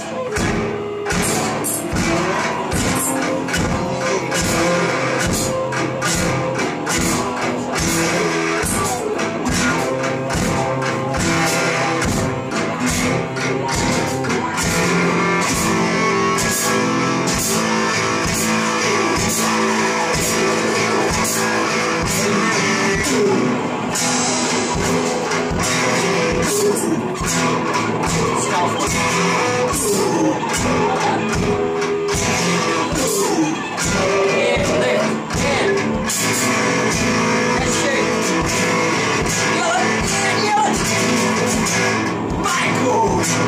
Bye.